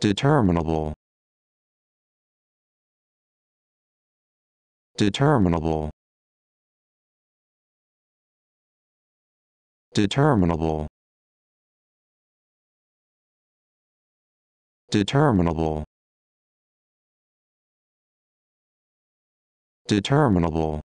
determinable. Determinable. Determinable. Determinable. Determinable.